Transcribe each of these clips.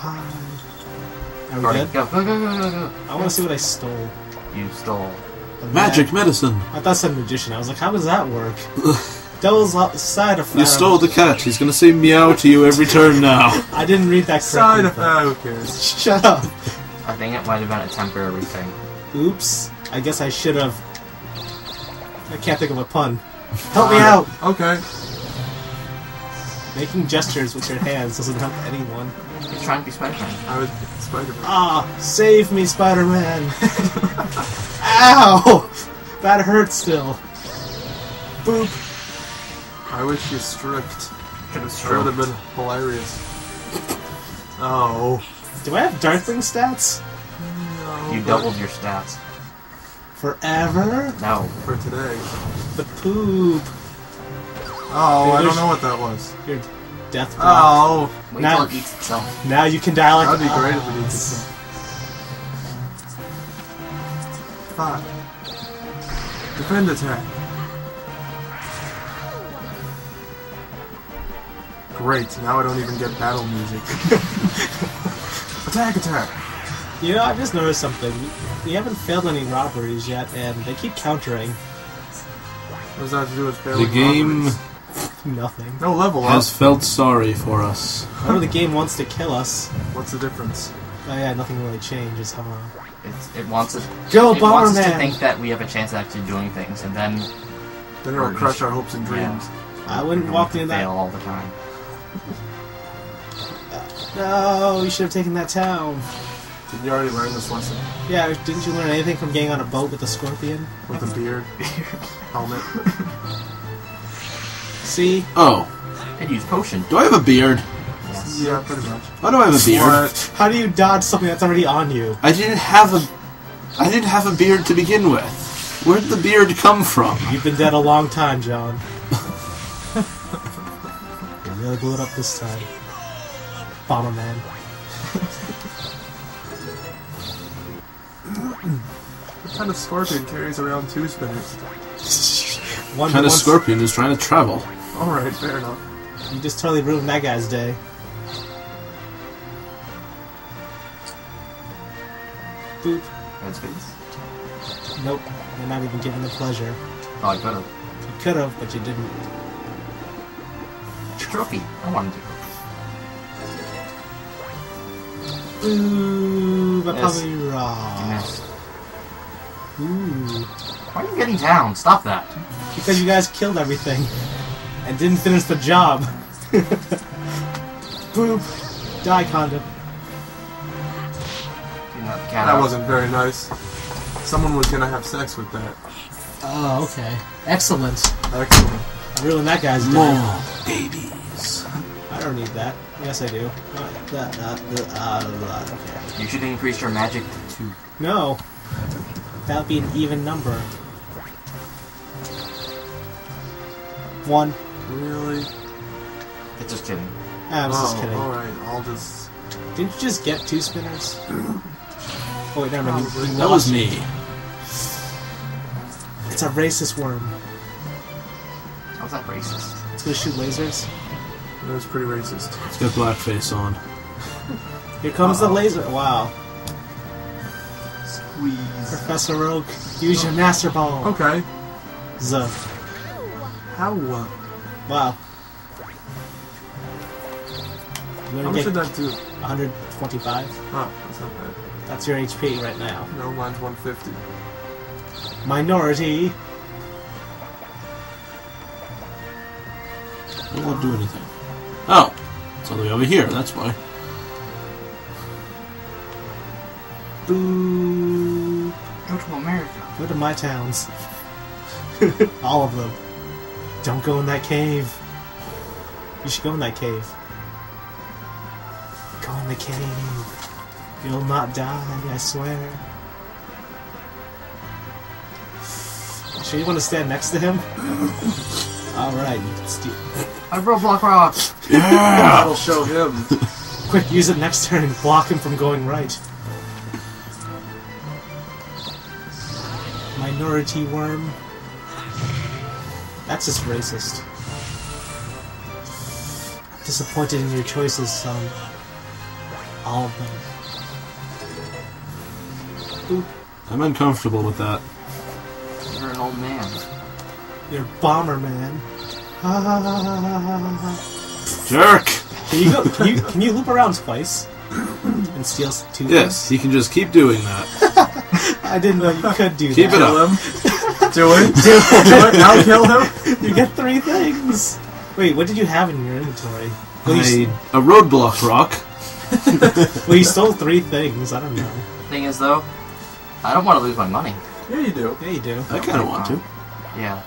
Hi. Are we Already, good? go, go, go, go, go, go. I want to see what I stole. You stole. The Magic mag- medicine. I thought it said magician. I was like, how does that work? Devil's side effect. You stole the cat. He's gonna say meow to you every turn now. I didn't read that Side correctly. of. But- Shut up. I think it might have been a temporary thing. Oops. I guess I should have. I can't think of a pun. Help me out! Okay. Making gestures with your hands doesn't help anyone. He's trying to be Spider-Man. I was Spider-Man. Ah, save me, Spider-Man! Ow! That hurts still. Boop. I wish you stripped. Could have That would have been hilarious. Oh. Do I have Darkling stats? No, You doubled your stats. Forever? No. for today. But poop. Oh, I don't know what that was. Your death oh, block. Oh, Wait Now- till it eats itself. Now you can die like that'd be great if it did this. Five. Defend attack. Great, now I don't even get battle music. attack, attack! You know, I just noticed something. We haven't failed any robberies yet, and they keep countering. What does that have to do with The game robberies? Nothing. No level up. has felt sorry for us. Whenever the game wants to kill us, What's the difference? oh yeah, nothing really changes, huh? It's, it wants us. Go, it wants us to think that we have a chance of actually doing things, and then Then it'll crush just- our hopes and dreams. I wouldn't walk to near fail that. all the time. No, you should have taken that town. Did you already learn this lesson? Yeah, didn't you learn anything from getting on a boat with a scorpion? With a beard, helmet. See? Oh, And use potion. do I have a beard? Yes. Yeah, pretty much. Why do I have a beard? What? How do you dodge something that's already on you? I didn't have a. I didn't have a beard to begin with. Where'd the beard come from? You've been dead a long time, John. you really blew it up this time. Bomberman. What kind of scorpion carries around two spinners? One Kind of scorpion is trying to travel. Alright, fair enough. You just totally ruined that guy's day. Boop. That's face. Nope. You're not even given the pleasure. Oh, I could have. You could have, but you didn't. Trophy. I wanted to. Ooh, but Yes. probably wrong. missed. Ooh. Why are you getting down? Stop that. Because you guys killed everything. And didn't finish the job. Boop. Die, condom. Do not cat That wasn't very nice. Someone was gonna have sex with that. Oh, okay. Excellent. Excellent. I ruined that guy's day. More babies. I don't need that. Yes, I do. Uh, uh, uh, uh, uh, okay. You should increase your magic to two. No. That would be an even number. One. Really? It's just kidding. Ah, I was just oh, kidding. alright, I'll just. Didn't you just get two spinners? oh, wait, never mind. You- Probably. you That was me. It's a racist worm. How's that racist? It's gonna shoot lasers. That was pretty racist. It's got blackface on. Here comes the Uh-oh. laser. Wow. Squeeze. Professor Oak, use your Master Ball. Okay. Z. How? Wow. You how wanna much did that do? 125? Oh, that's not bad. That's your HP right now. No, mine's 150. Minority. It won't do anything. Oh, it's all the way over here. That's why. Boo. Go to America. Go to my towns. All of them. Don't go in that cave. You should go in that cave. Go in the cave. You'll not die, I swear. Sure you want to stand next to him? Alright, you can steal. I roadblock rock. Yeah. That'll show him. Quick, use it next turn and block him from going right. Minority worm. That's just racist. Disappointed in your choices, son. All of them. Boop. I'm uncomfortable with that. You're an old man. You're ha ha. Jerk! Can you go? Can you, can you loop around twice and steal two? Yes, he can just keep doing that. I didn't know you could do Keep it that. up. Kill him. Do it. Do it. Now kill him. You get three things. Wait, what did you have in your inventory? Well, you, I, a roadblock rock. s- well, you stole three things. I don't know. Thing is, though, I don't want to lose my money. Yeah, you do. Yeah, you do. I kind of want to. Yeah.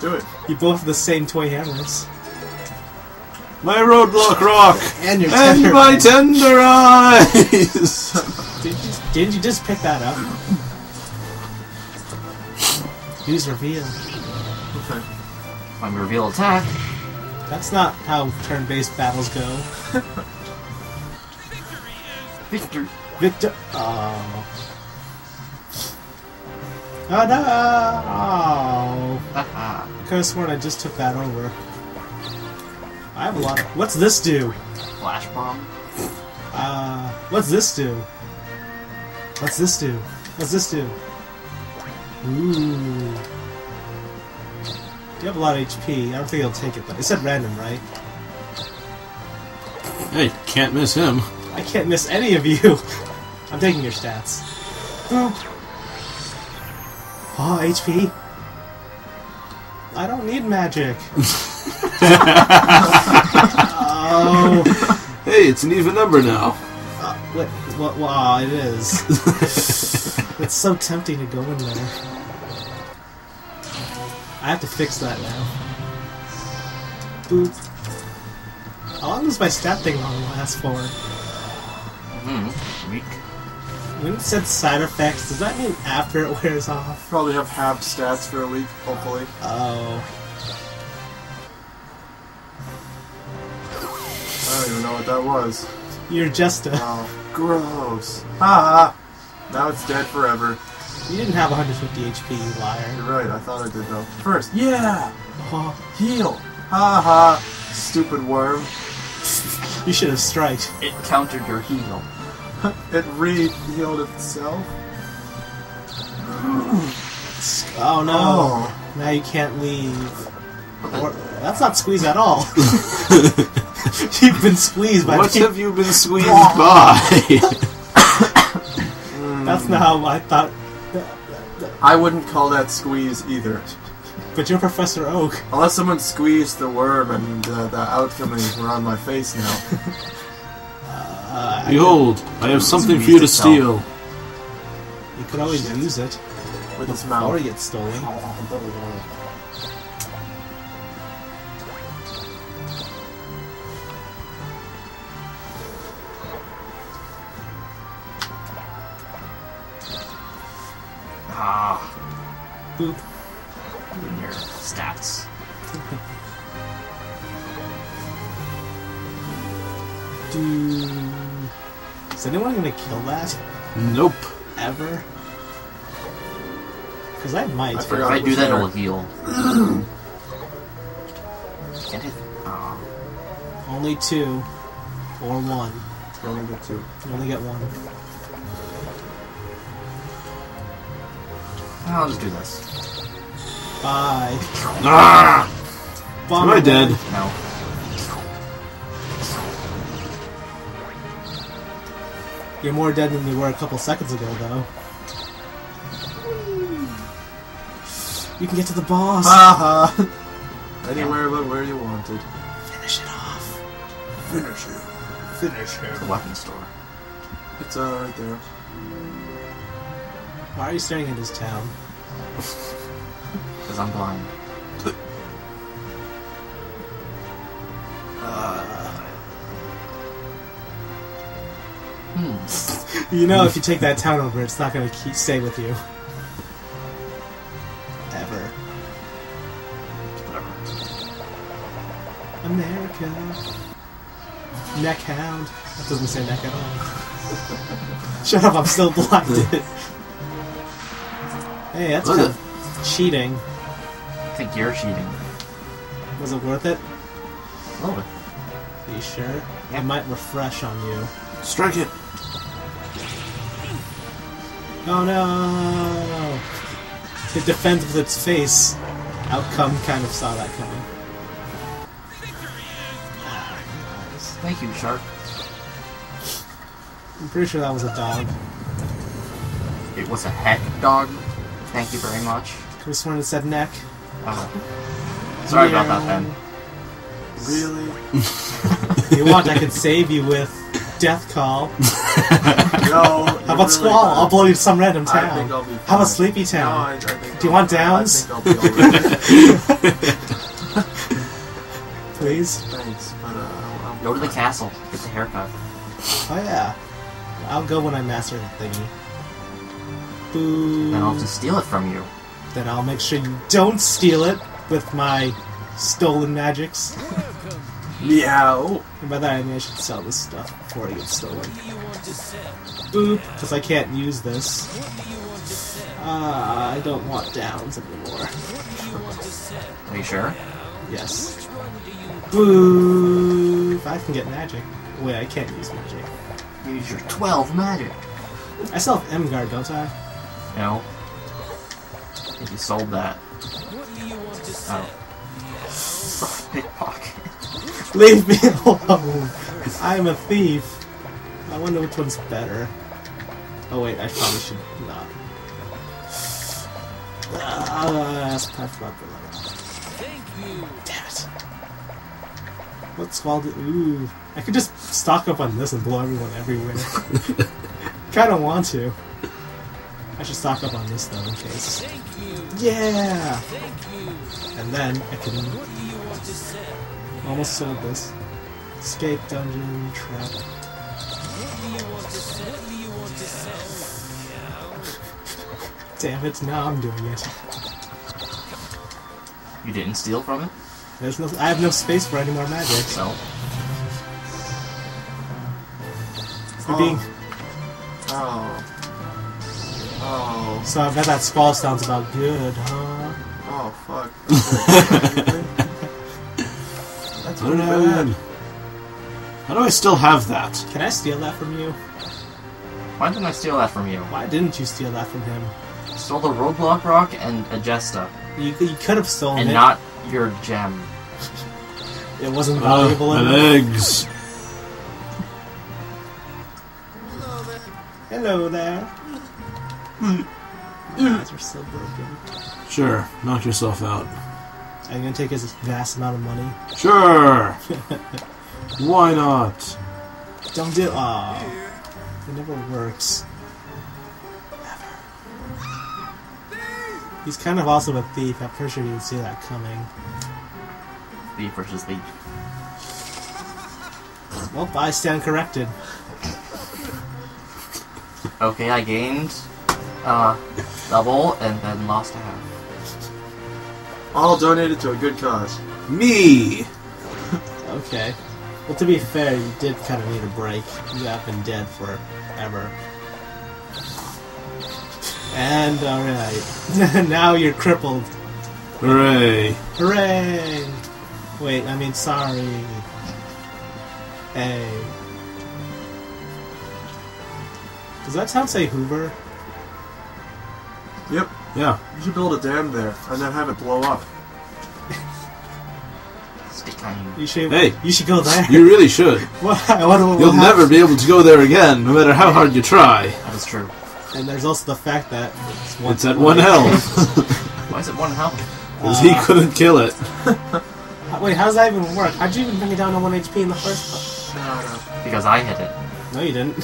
Do it. You both have the same toy hammers. My roadblock rock! And your And tender. my tender eyes! Did you, didn't you just pick that up? Use reveal. My reveal attack. That's not how turn-based battles go. Victor. Victor. Oh. Oh no! Oh. I could have sworn I just took that over. I have a lot of. What's this do? Flash bomb. Uh, what's this do? What's this do? What's this do? Ooh. You have a lot of HP. I don't think he'll take it though. It said random, right? hey, can't miss him. I can't miss any of you. I'm taking your stats. Boop. Oh, HP. I don't need magic. oh. Hey, it's an even number now. Uh, what, what, wow, it is. it's so tempting to go in there. I have to fix that now. Boop. How long does my stat thing on last for? Hmm. Weak. When it said side effects, does that mean after it wears off? Probably have half stats for a week, hopefully. Oh. I don't even know what that was. You're just a. Oh, gross. Ha ha. Now it's dead forever. You didn't have 150 HP, you liar. You're right, I thought I did though. First, yeah! Oh, Heal! Ha ha! Stupid worm. you should have striked. It countered your heal. It re-healed itself? Oh no. Oh. Now you can't leave. Or, that's not squeeze at all. You've been squeezed by What have you been squeezed by? That's not how I thought. I wouldn't call that squeeze either. But you're Professor Oak. Unless someone squeezed the worm and uh, the outcomings were on my face now. Uh, I Behold, I have something for you to itself. steal. could- you could always Shit. use it. With his Or mouth. it gets stolen. Boop. In your stats. Do. Is anyone gonna kill that Nope. ever? Because I might. I If I do that, there. it'll heal. Can't hit. Only two. Or one. Only the two. You only get one. I'll just do this. Bye. Ah! Am I dead? No. You're more dead than you were a couple seconds ago, though. You can get to the boss. Ha ha! Anywhere but where you wanted. Finish it off. Finish it. Finish It's a him. weapon store. It's uh, right there. Why are you staring at his town? Because I'm blind. Hmm. You know, if you take that town over, it's not going to stay with you. Ever. Whatever. America. Neck hound. That doesn't say neck at all. Shut up, I'm still blinded. Hey, that's kind of cheating. I think you're cheating. Was it worth it? Little. Are you sure? It might refresh on you. Strike it. Oh no! It defends with its face. Outcome kind of saw that coming. Thank you, Shark. I'm pretty sure that was a dog. It was a heck dog. Thank you very much. Could have sworn it said neck. Oh. Sorry about that, Ben. Really? you want, I could save you with Death Call. No. How about Squall? I'll blow you to some random town. think I'll be fine. How about Sleepy No, Town? I, I think Do you I'll- want downs? I think I'll be. Please? Thanks, but uh, Go to the castle. Get the haircut. Oh yeah. I'll go when I master the thingy. Boo. Then I'll have to steal it from you. Then I'll make sure you don't steal it with my stolen magics. Meow. And by that I mean I should sell this stuff before it gets stolen. Boop, because I can't use this. Uh, I don't want downs anymore. Are you sure? Yes. Boo! If I can get magic. Wait, I can't use magic. Use your 12 magic. I still have M-Guard, don't I? No. If you sold that. Oh. Pickpocket. Leave me alone! I'm a thief. I wonder which one's better. Oh wait, I probably should not. Uh, I forgot the Damn it. What's called Ooh. I could just stock up on this and blow everyone everywhere. Kinda want to. I should stock up on this though in case. Yeah! And then I can almost sold this. Escape dungeon trap. Damn it, now I'm doing it. You didn't steal from it? There's no I have no space for any more magic. So, For being Oh. Oh. so I bet that squall sounds about good, huh? Oh, fuck. That's I don't know. bad. How do I still have that? Can I steal that from you? why didn't I steal that from you? Why didn't you steal that from him? I stole the roadblock rock and a Jesta, You, you could have stolen and it. And not your gem. it wasn't Oh, valuable my enough. legs. Hello there. Eyes are so broken. Sure, knock yourself out. I'm gonna take his vast amount of money. Sure. Why not? Don't do. Oh, it never works. Never. He's kind of also a thief. I'm pretty sure you would see that coming. Thief versus thief. Well, I stand corrected. Okay, I gained uh, double and then lost a half. All donated to a good cause. Me. Okay. Well, to be fair, you did kind of need a break. You have been dead forever. And alright. now you're crippled. Hooray. Hooray! Wait, I mean, sorry. Hey. Does that town say Hoover? Yep. Yeah. You should build a dam there and then have it blow up. You should. Hey. you should go there. You really should. what, what, what, You'll what never hap- be able to go there again, no matter how hard you try. That is true. And there's also the fact that it's, one, It's at one health. Why is it one health? Because he uh, couldn't kill it. Wait, how does that even work? How'd you even bring it down to one HP in the first place? Shut up. Because I hit it No, you didn't.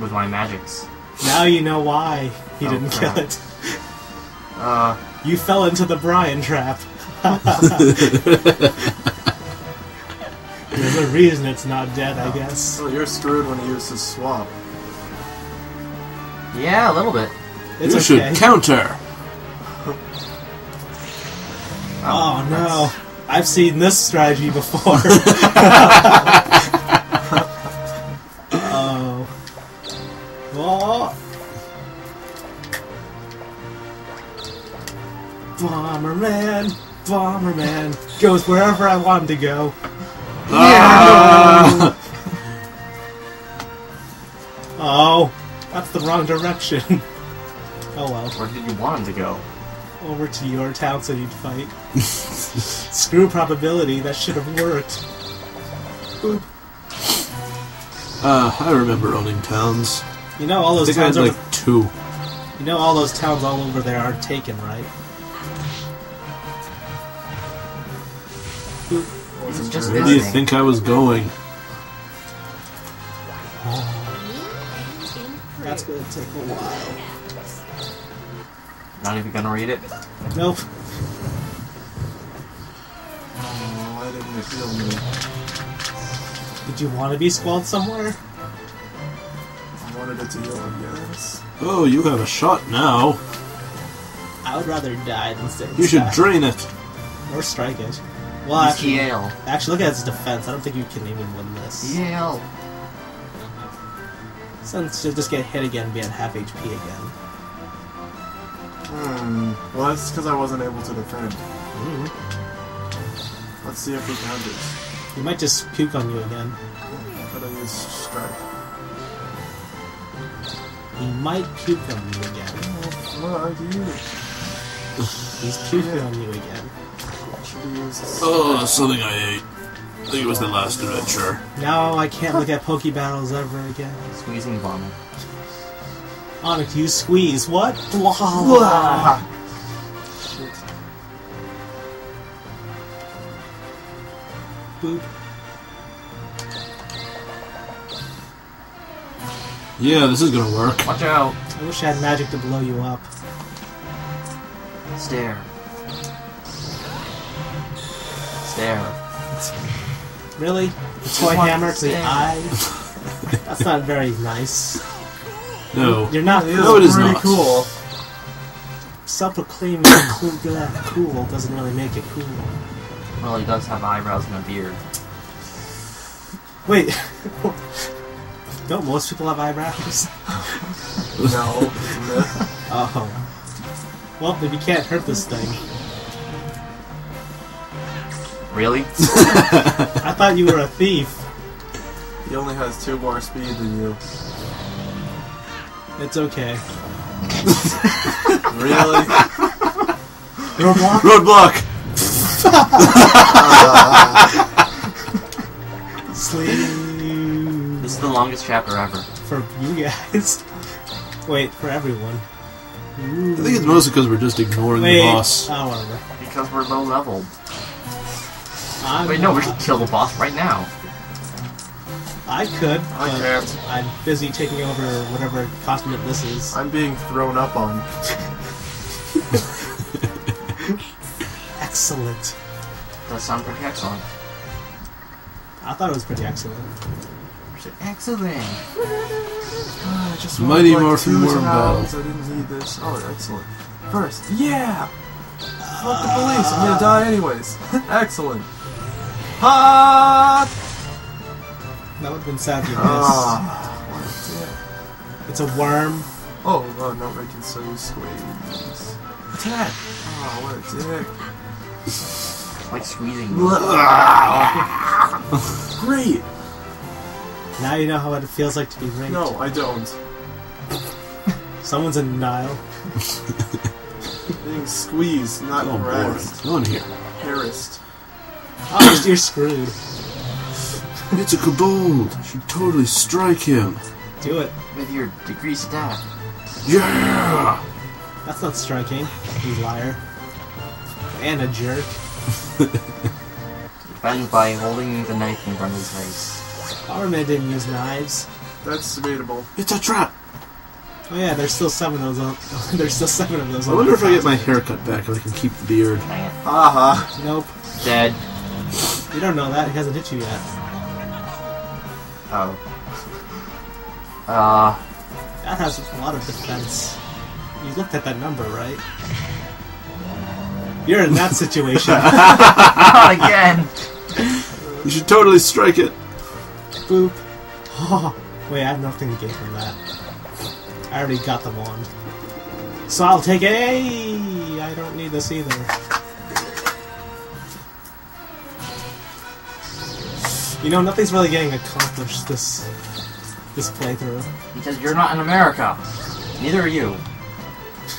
with my magics. Now you know why he Oh, didn't crap. kill it. Uh, You fell into the Brian trap. There's a reason it's not dead, I guess. So you're screwed when you use this swap. yeah, a little bit. It's you okay. should counter. Oh no, I've seen this strategy before. Bomberman goes wherever I want him to go. Ah! Oh, that's the wrong direction. oh well. Where did you want him to go? Over to your town so you'd fight. Screw probability, that should have worked. Boop. Uh, I remember owning towns. You know all I those think I had towns like over, two. you know all those towns all over there aren't taken, right? This is just Where do you visiting. think I was going? That's gonna take a while. Not even gonna read it? Nope. Oh, why didn't it heal me? Did you want to be squalled somewhere? I wanted it to heal, I guess. Oh, you have a shot now. I would rather die than stay. You should drain it. or strike it. Well, actually, Yale. actually, look at his defense. I don't think you can even win this. Yale. Since you'll just get hit again, and be at half HP again. Hmm. Well, that's because I wasn't able to defend. Mm. Let's see if we can this. He might just puke on you again. But I use strike. He might puke on you again. What do you? He's puking on you again. Oh, something I ate. I think it was the last adventure. Now I can't look at Poke Battles ever again. Squeezing vomit. Onyx, you squeeze. What? Blah. Blah. Shit. Boop. Yeah, this is gonna work. Watch out! I wish I had magic to blow you up. Stare. Stare. Really? A toy hammer to to the eye? That's not very nice. No. You're not It is No, it is pretty not. cool. self-proclaiming cool, cool doesn't really make it cool. Well, he does have eyebrows and a beard. Wait, don't most people have eyebrows? No, it's a myth. Oh. Well, if you can't hurt this thing, Really? I thought you were a thief. He only has two more speed than you. It's okay. Really? Roadblock? Roadblock! Sleep This is the longest chapter ever. for you guys. Wait, for everyone. I think it's mostly because we're just ignoring Wait. the boss. Oh, whatever. Because we're low leveled. I'm Wait, no, we should kill the boss right now. I could. I but can't. I'm busy taking over whatever continent this is. I'm being thrown up on. Excellent. Does sound pretty excellent. I thought it was pretty excellent. Excellent. Ah, I just Mighty wanted, like, Morphin two Worm rounds. I didn't need this. Oh, excellent. First, yeah! Fuck the ah. police, I'm gonna die anyways. excellent. Hot! That would have been sad if you missed. Ah, what a dick. It's a worm. Oh, oh no, I can so squeeze. Attack! Oh, what a dick. Like squeezing. Great! Now you know how it feels like to be raped. No, I don't. Someone's in denial. Being squeezed, not Oh, boring. harassed. Go in here. Harassed. You're- you're screwed. It's a kobold. You should totally strike him. Do it. With your decreased attack. Yeah! That's not striking, you liar. And a jerk. Defend by holding the knife in front of his face. Powerman didn't use knives. That's debatable. It's a trap. Oh yeah, there's still seven of those. On, there's still seven of those. I wonder if I get my continent. haircut back if I can keep the beard. Dang it. Haha. Nope. Dead. You don't know that. He hasn't hit you yet. Oh. Uh, That has a lot of defense. You looked at that number, right? You're in that situation. not again! You should totally strike it. Boop. Oh, wait, I have nothing to gain from that. I already got the wand. So I'll take a. I don't need this either. You know, nothing's really getting accomplished this this playthrough. Because you're not in America. Neither are you.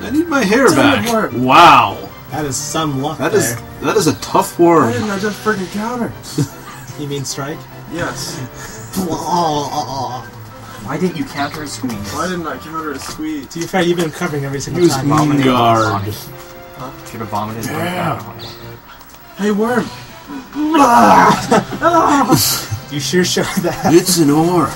I need my hair Damn it, back. Wow. That is some luck That there. is that is a tough Why worm. didn't I just freaking counter? You mean strike? Yes. Why didn't you counter a squeeze? Why didn't I counter a squeeze? To be fair, you've been covering every single Use time. Vomited. guard. Should have vomited. Yeah. Hey, worm. You sure showed that. It's an orc.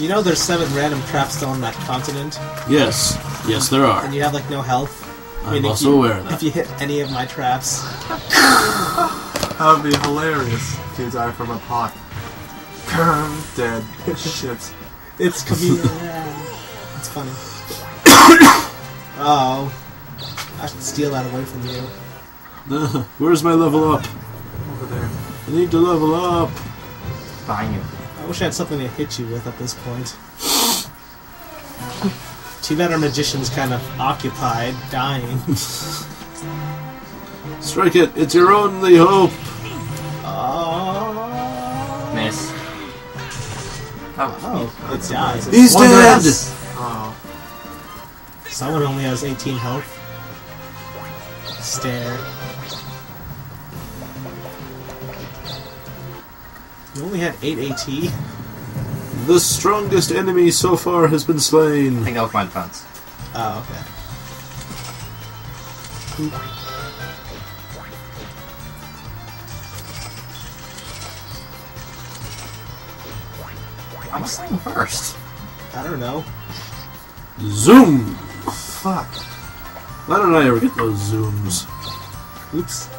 You know there's seven random traps still on that continent, Yes. Yes, there are. and you have like no health. I'm mean, if also you- aware of If you hit any of my traps, That would be hilarious if you die from a pot. Dead. Shit. it's comedian. it's funny. oh, I should steal that away from you. Uh, Where's my level up? Over there. I need to level up. Behind you. I wish I had something to hit you with at this point. Too bad our magician's kind of occupied, dying. Strike it. It's your only hope. Oh, Miss. Oh, oh, it died. He's One dead. miss. Oh. Someone only has 18 health. Stare. You only had 8 AT? The strongest enemy so far has been slain. I slain. think that was my defense. Oh, okay. I'm saying first. I don't know. Zoom. Fuck. Why don't I ever get those zooms? Oops.